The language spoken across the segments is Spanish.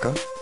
Пока.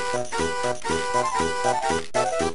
tap tap